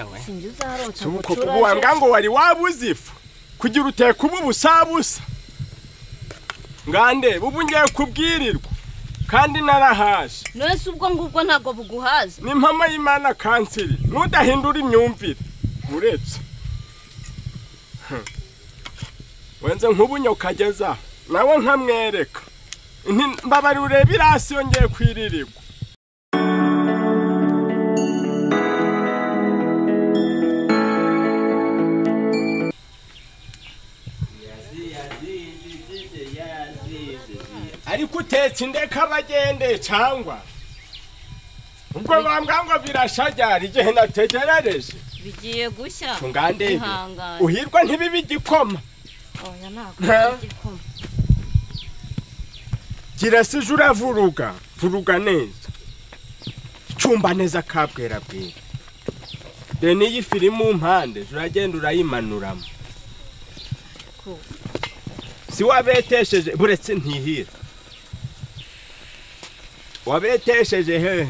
ewe. Sinjye uzarota si uko wambwa ngo wari wabuze ifu kugira uteka ubu busabusa ngande ubu ngiye kubwirirwa kandi narahaje. None se ubwo ngubwo ntabwo buguhaza ni impamo y'imana kanseri ntudahindura imyumvire. Uretse. Wenze nk'ubunye ukageza nawe nkamwereka. Nti mbabari urebe irasi yongeye kwiririrwa. Utetse indeka abagende cyangwa ubwo bambwa ngo birashajara igihe nategerereje bigiye gushya. Ngandebe ihangane. Uhirwa ntibibe igikoma. Kirasije uravuruga. Vuruga neza. Icumba neza kabwera bwira dore n'iyi firi mu mpande uragenda urayimanuramo. Si wabetesheje buretse ntihira. Wabetesheje hehe?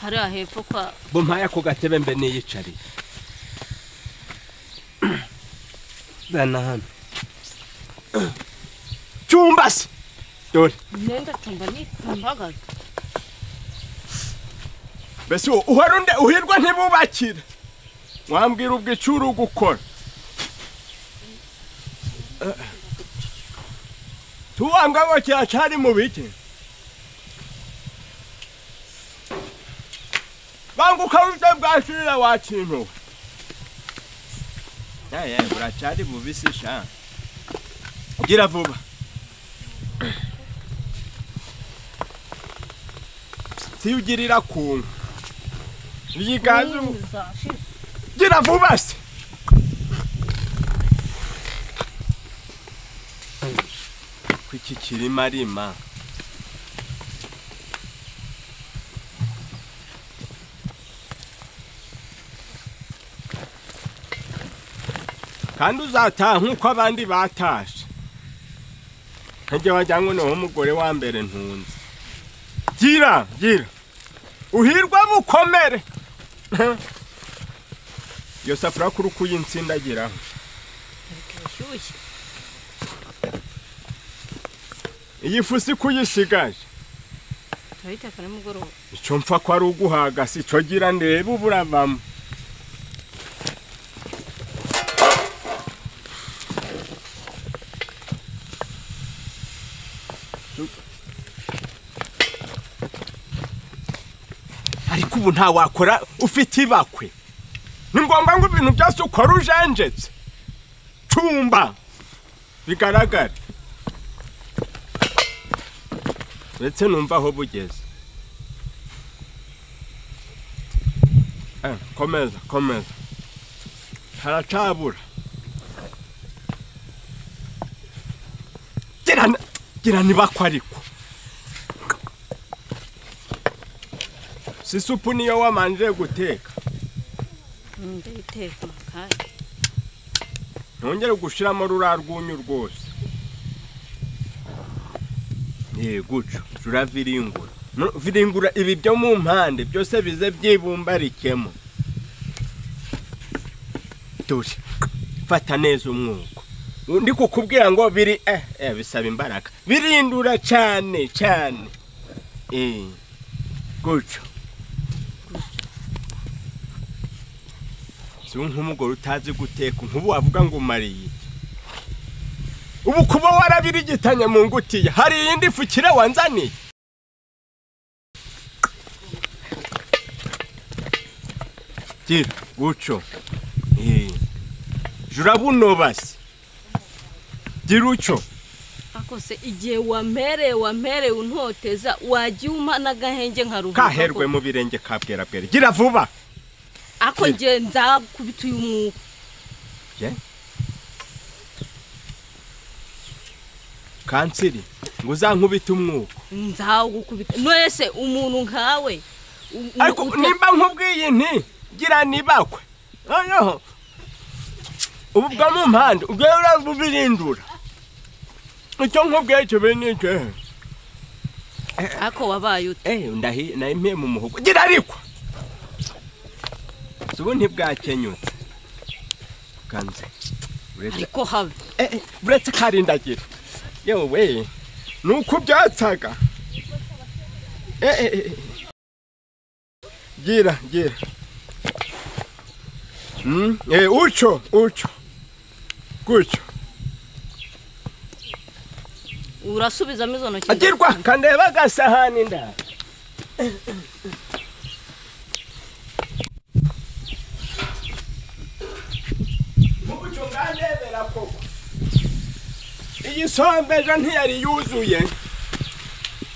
Hariya hepfo kwa bumpaye ako gatebe mbe niyicariye zana hano. Cyumba se! Dore. Imyenda tumba ni mpagaze mbese uhora unde? Uhirwa ntibubakire. Wambwira ubwo icyo uri gukora tuwambwa ngo kiracari mu biki banguka wite bwashirira wakintuwe yaye buracari bubisi sha. Gira vuba siyugirira kuntu yiganze umu- Zashira. gira vuba se kuki kirima rima. Kandi uzataha nk'uko abandi batashe. Nkajya wagira ngo niwo mugore wa mbere ntunze. Gira gira. Uhirwa bukomere iyo safuriya kuri uko uyintsindagiraho kirashyushye iyi fu si kuyisigaje turayiteka nimugoroba icyo mpfa ko ari uguhaga si cyo gira ndebe ubu uravamo ariko ubu nta wakora ufite ibakwe. Ni ngombwa ngo ibintu byose ukora ujenjetse cumba. Bigaragare. Ndetse numva aho bugeze komeza komeza haracabura gira n- gira nibako ariko si supu niyo wamanjire guteka ntongere gushiramo ruriya rwunyu rwose guco turaviringura viringura ibi byo mu mpande byose bize byibumbarikemo. Dore fata neza umwuko. Ndi kukubwira ngo biri eh, eh bisaba imbaraga. Birindura cyane cyane eh guco si nk'umugore utazi guteka nk'ubu wavuga ngo umariye. iki ubu kuba warabirigitanye mu ngutiya hari iyindi fukire wanzaniye? Gira guco? Eh. jura bunobase gira uco ako se igihe wampereye wampereye untoteza wajya umpa n'agahenge nkaruhuka kaherwe mu birenge ka bwerabwere. Gira vuba. Ako nge nzakubita uyu mwuka kanseri ngo uzankubite umwuka nzawugukubita none umuntu nkawe ariko nimba nkubwiye nti gira nibakwe. Noneho ubu bwa mu mpande ubwo urabubirindura. Icyo nkubwiye cyo bene icyo ako wabaye ute eh ndahi nayimpeye mu muhogo. Gira ariko ubu ntibwakenyutse. Kanze ariko habe. Eh, eh, uretse karindagira yewe ni uko byatsaga gira gira. Mm, eh, uco uco gutyo urasubizamo izo ntoki agirwa kandeba agasahani nda. Iyi sombe ejo ntiyari yuzuye?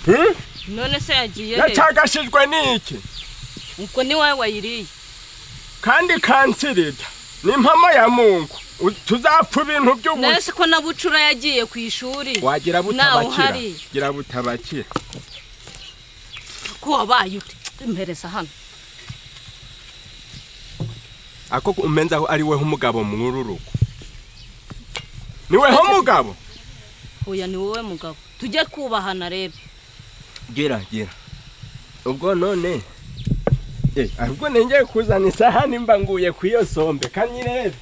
Hmm? none se yagiye he? Yacagashijwe n'iki? Ubwo ni wowe wayiriye kandi kansirida ni impamo ya mungu. Tuzapfa ibintu by'ubusa. Nese ko na bucura yagiye ku ishuri? Wagira butabakira. gira butabakira. Ko wabaye impereza hano. Ako umenza aho ari weho umugabo muri rugo. Ni weho mugabo oya ni wowe mugabo. Tujye kubahana rero. Gira gira. Ubwo none eh ahubwo nengeye kuzana isahani mba nguye ku iyo sombe. Kanyirebe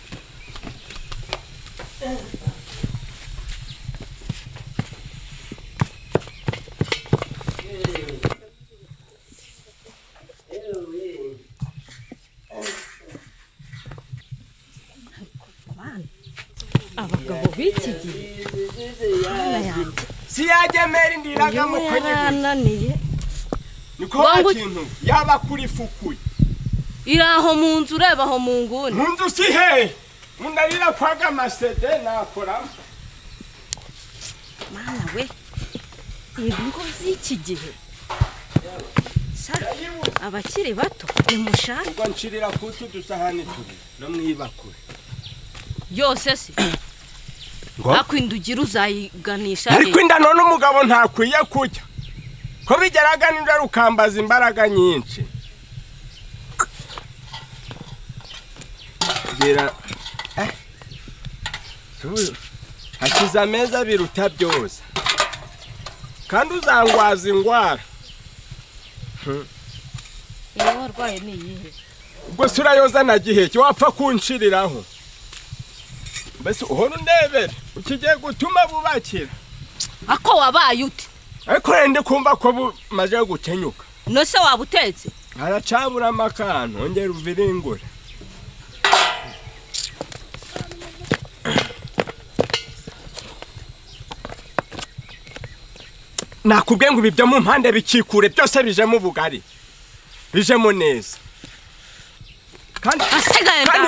abagabo b'iki gihe Mana yanjye si yagemera indiraga mu yarananiye niko kintu. Yaba kuri fukuye iri aho mu nzu ureba aho mu nguni. Munzu si he? Mundarira kwaga amasede nakoramo mana we ingo z'iki gihe? Abakiri bato nimushake ubwo nshirira kutu dusahani tubiri no mwibakure yose se ngo ariko inda ugira uzayiganisha ariko inda none umugabo ntakwiye kujya ko bigeraga n'inda rukambaza imbaraga nyinshi. Eh, hashize ameza abiri utabyoza. Kandi uzangwaza ingwara. Iyo warwaye ni iyihe? Ubwo se urayoza na giheke wapfa kunshiriraho. Mbese uhora undebere ukigiye gutuma bubakira ako wabaye ute ariko rende kumva ko bumaze gukenyuka nose waba utetse haracaburamo akantu ongera uviringure nakubwiye ngo ibi byo mu mpande bikikure byose bijemo ubugari bijemo neza. Kandi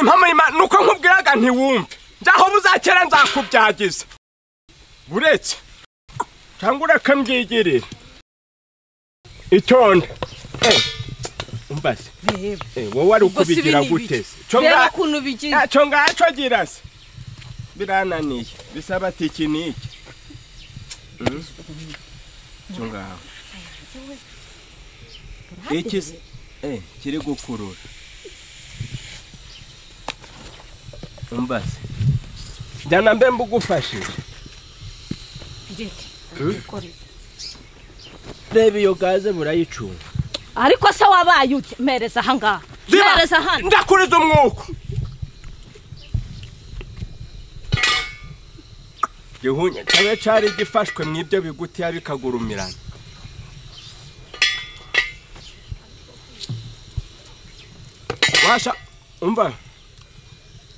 impamo y'Imana nuko nkubwiraga ntiwumve njyaho buzakera nzakubyagiza buretse cyangwa ureke mbyigirire itonde Eh, wowe ari ukubigira ibi ni gute ibiki? se cyo ngacyo gira se birananiye bisaba ati iki ni iki Mm? cyo ngaho iki kiri gukurura umva se jyana mbe mbugufashije reba iyo gaze burayicunga ariko se wabaye ute? Mpereza aha ngaha mpereza hano. Ndakuriza umwuka. Gihunya cyabe cari gifashwe mu ibyo bigutiya bikagurumirana washa umva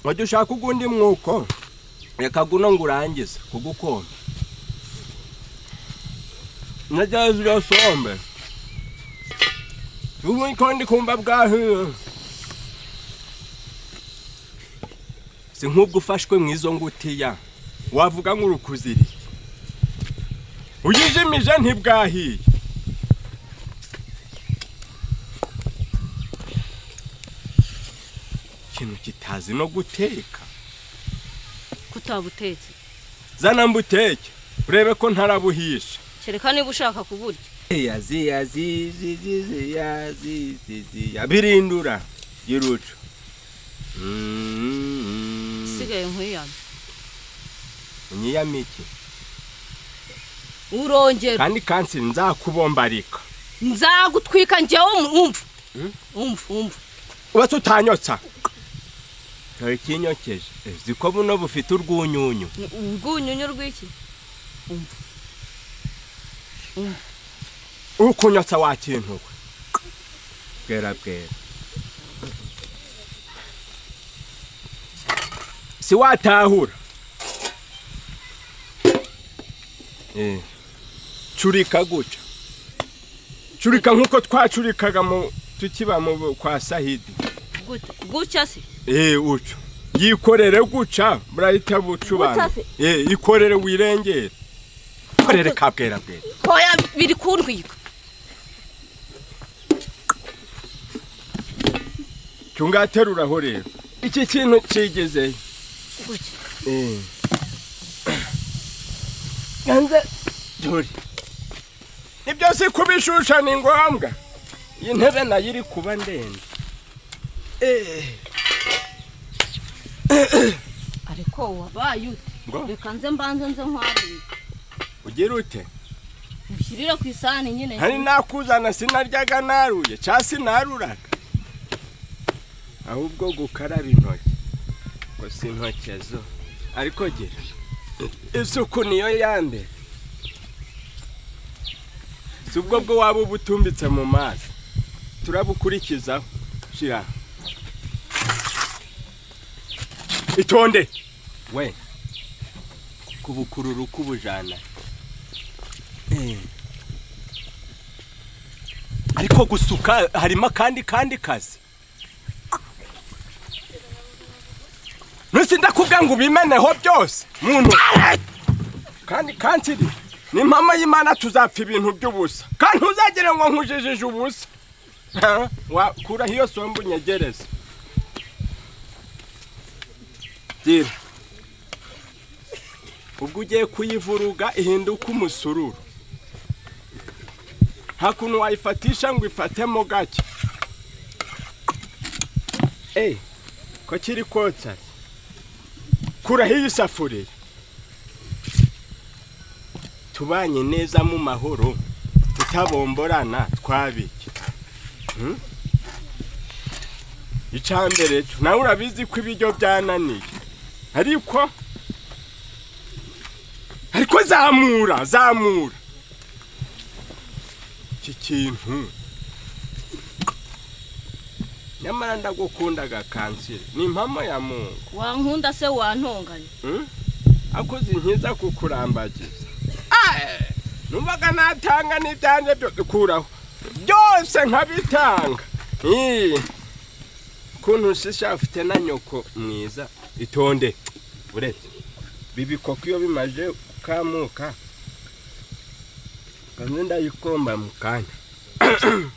wajya ushaka ugundi mwuko? Reka guno ngo urangize kugukoma najyaze iyo sombe. Ubu ko ndi kumva bwahiye. Si nk'ubwo ufashwe mu izo ngutiya wavuga ngo urukuziri. Uyijimije ntibwahiye. Ikintu kitazi no guteka. Kutabutetse zana mbuteke urebe ko ntarabuhisha. Kereka niba ushaka kuburya. Zizi yabirindura giruco isigaye nkuyame. Unyiyamike urongera kandi kanseri nzakubombarika. Nzagutwika njyewe umva umva umva ubase utanyotsa. Dore ikinyokeje uzi ko buno bufite urwunyunyu. Urwunyunyu rw'iki? Ukunyotsa wa kintu we. Bwera bwera. Si watahura Eh, curika guca curika nk'uko twacurikaga tukiba kwa sahidi. Gutya. Se Eh, uco yikorere guca burahita bucubana se? Eh, ikorere wirengere. Ikorere kabwera bwera. Hoya biri kundwiga cyungateruraho rero. Iki kintu kigezeyo gutya. Eh. Ganze dore. Ibyo si kubishusha ni ngombwa. Iyi ntebe na yo iri kuba ndende. Eh. ariko wabaye ute reka nze mbanze nze nkwarire ugira ute? Ushyirire ku isahani nyine. Hari nakuzana sinaryaga naruye cyangwa sinaruraga. Ahubwo gukaraba intoki. Ngo si intoki zo ariko gira isuku niyo yande si ubwo bwo waba uba utumbitse mu mazi. Turabukurikizaho. Shira. Itonde. We kubukurura uko ubujana Eh. ariko gusuka harimo akandi kandi kazi. Ndakubwira ngo ubimeneho byose muntu. Kandi kansiri ni impamo y'imana tuzapfa ibintu by'ubusa. Kandi ntuzagire ngo nkujijije ubusa. Wakuraho iyo sombe unyegereze. Gira ubwo ugiye kuyivuruga ihinduka umusururu. Nta kuntu wayifatisha ngo ifatemo gake. Eee ko kiri kotsa? Kuraho iyi safuriya tubanye neza mu mahoro tutabomborana twabike. Hmm? icambere cyo nawe urabizi ko ibiryo byananiye ariko ariko zamura zamura. Iki kintu. Nyamara ndagukundaga kanseri. Ni impamo ya mungu. Wankunda se wantonganya Hmm? akoze inkiza kukurambagiza numvaga natanga n'ibyanjye byose kuraho byose nkabitanga. Ii, kuntu shisha afite na nyoko mwiza. Itonde. Uretse bibikoko iyo bimaje kukamuka kanze ndayikomba mu kanya.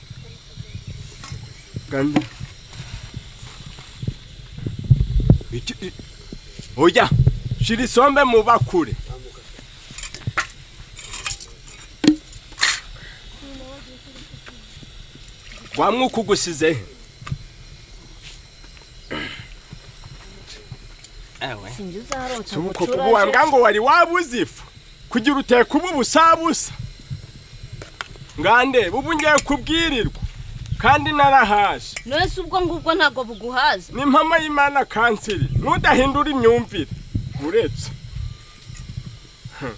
Oya shira isombe mu bakure. Wa mwuka ugusize koko ubu wambwa ngo wari wabuze ifu kugira uteka ubu busabusa ngande ubu ngiye kubwirirwa. Kandi narahaje. None ubwo ngubwo ntabwo buguhaza ni impamo y'imana kanseri ntudahindura imyumvire. Uretse. Hmm.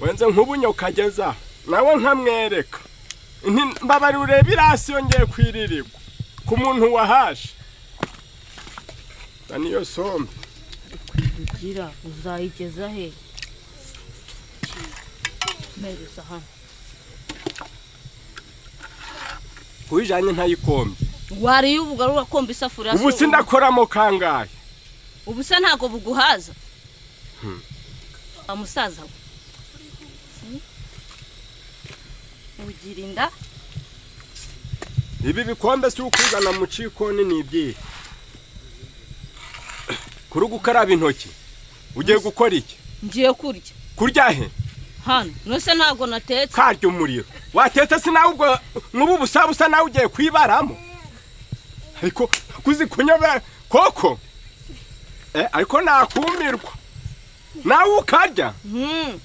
wenze nk'ubunyo kageza nawe nkamwereka. Nti mbabari urebe irasi yongeye kwiririrwa. Ku muntu wahaje. Na niyo sombe. Ugira uzayigeza he. Mpereza hano kuyijanye ntayikombye wariye ubugarura komba isafuriya ubu se sindakoramo kangahe? Ubu se ntabwo buguhaza. Wa musaza we. Hmm? ugira inda? Ibi bikombe si ukuzana mu cikoni ni ibyihe kuri gukaraba intoki. Ugiye gukora iki? Ngiye kurya. Kurya he? Hano. None se ntabwo natetse. Karya umuriro. Watetse si nawe ubwo nk'ubu busabusa nawe ugiye kwibaramo. Ariko kuzi kunyobera koko? Eh, ariko nakumirwa. Nawe ukarya? Hmm.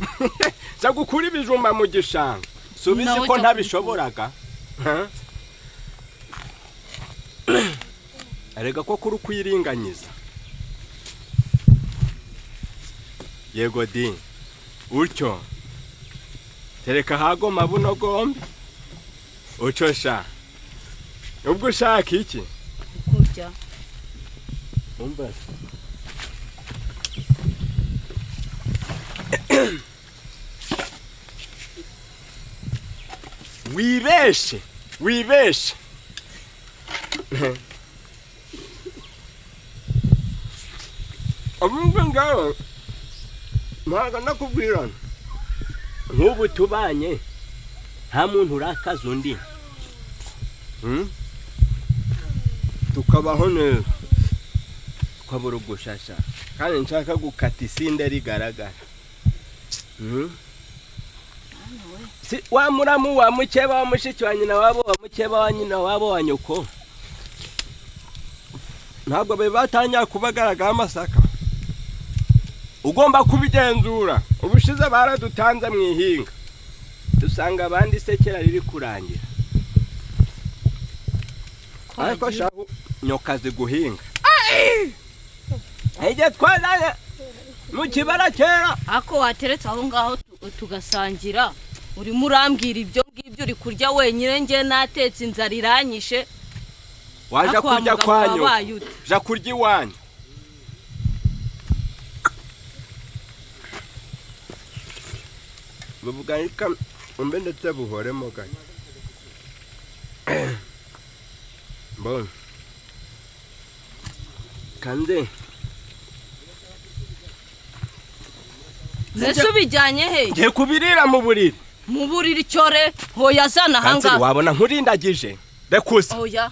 za gukura ibijumba mu gishanga. Subizi ko jya ntabishoboraga. Arega ko kuri kwiringanyiza yego di utyo tereka hagoma buno gombi uco sha ubwo ushaka iki kurya umva wibeshe wibeshe ahubwo ngaho ntabwo nakubwirana nk'ubu tubanye nta muntu urakaza undi. Hmm? tukabaho neza tukabura ugushasha kandi nshaka gukata isinde rigaragara. Hmm? wa muramu wa mukeba wa mushiki wa nyina wabo wa mukeba wa nyina wabo wa nyoko. Ntabwo bari batangira kubagaragaho amasaka. Ugomba kubigenzura. Ubushize baradutanze mu ihinga. Dusanga abandi isekera riri kurangira. Ariko shahu nyokazi guhinga igihe twazanye mu kibara kera. Ako wateretse aho ngaho tu- tugasangira. Urimo urambwira ibyo ngibyo uri kurya wenyine nge natetse inzara iranyishe. Waje Ariko wa kurya kwanyu ja kurya iwanyu. Buvuga reka umbe ndetse buhoremo gake mbona kandi. Mbese ubijyanye he? ngiye kubirira mu buriri. Mu buriri cyore hoya zana ahangaha wabona nkurindagije. Rekusa oya.